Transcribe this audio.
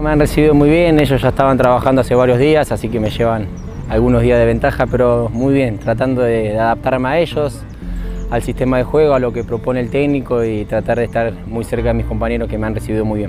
Me han recibido muy bien, ellos ya estaban trabajando hace varios días, así que me llevan algunos días de ventaja, pero muy bien, tratando de adaptarme a ellos, al sistema de juego, a lo que propone el técnico y tratar de estar muy cerca de mis compañeros que me han recibido muy bien.